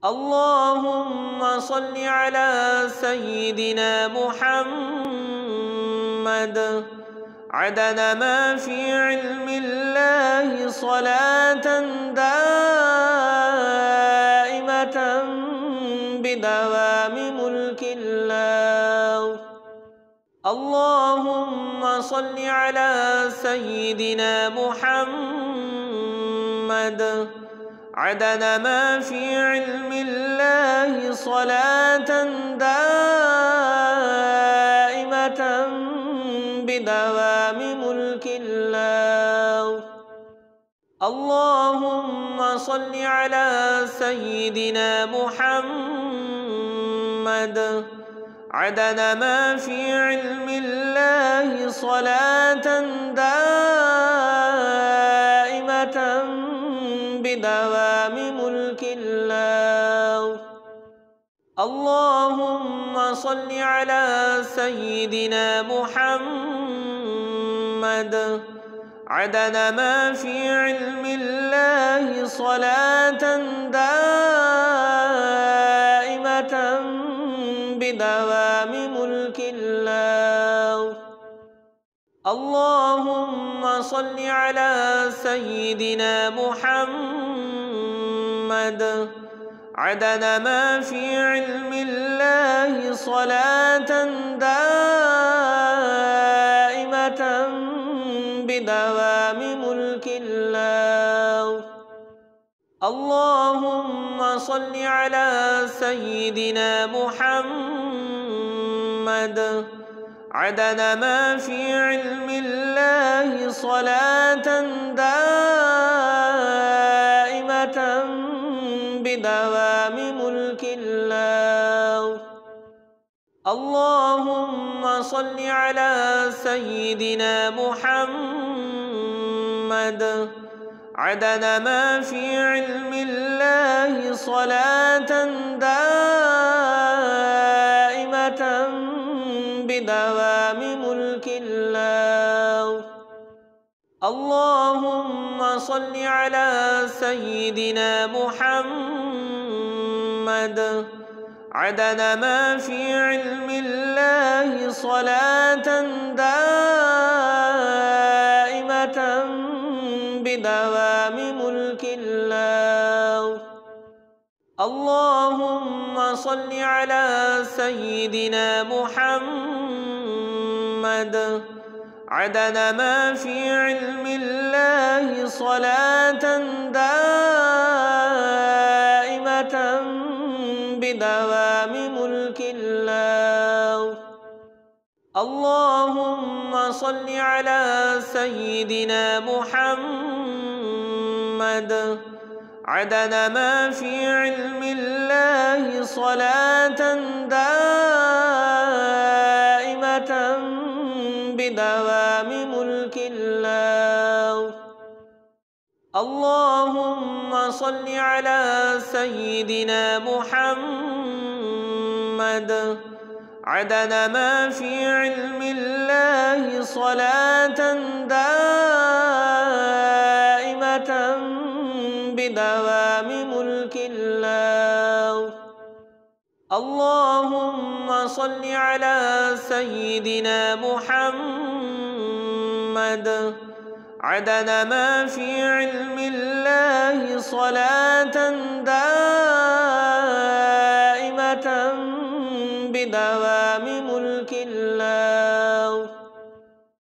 اللهم صل على سيدنا محمد. عدد ما في علم الله صلاة دائمة بدوام ملك الله. اللهم صل على سيدنا محمد. عدد ما في علم الله صلاة دائمة بدوام ملك الله. اللهم صل على سيدنا محمد. عدد ما في علم الله صلاة دائمة ملك الله. اللهم صل على سيدنا محمد. عدد ما في علم الله صلاة دائمة بدوام ملك الله. اللهم صل على سيدنا محمد. عدد ما في علم الله صلاة دائمة بدوام ملك الله. اللهم صل على سيدنا محمد. عدد ما في علم الله صلاة دائمة بدوام ملك الله. اللهم صل على سيدنا محمد. عدد ما في علم الله صلاة دائمة بدوام ملك الله. اللهم صل على سيدنا محمد. عدد ما في علم الله صلاة دائمة بدوام ملك الله. اللهم صل على سيدنا محمد. عدد ما في علم الله صلاة دائمة بدوام ملك الله. اللهم صل على سيدنا محمد. عدد ما في علم الله صلاة دائمة بدوام ملك الله. اللهم صل على سيدنا محمد. عدد ما في علم الله صلاة الله اللهم صل على سيدنا محمد. عدد ما في علم الله صلاة دائمة بدوام ملك الله